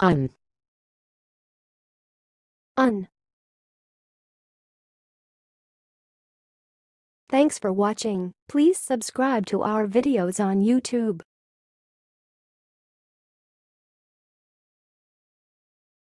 Un. Un. Thanks for watching. Please subscribe to our videos on YouTube.